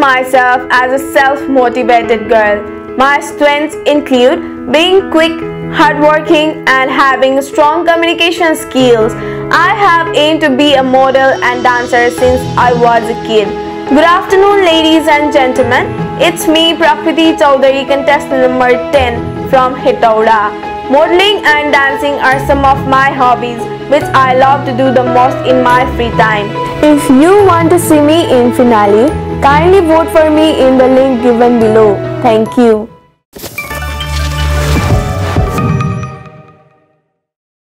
myself as a self-motivated girl. My strengths include being quick, hardworking and having strong communication skills. I have aimed to be a model and dancer since I was a kid. Good afternoon ladies and gentlemen. It's me Prakriti Chaudhary contestant number 10 from Hetauda. Modeling and dancing are some of my hobbies which I love to do the most in my free time. If you want to see me in finale, kindly vote for me in the link given below. Thank you.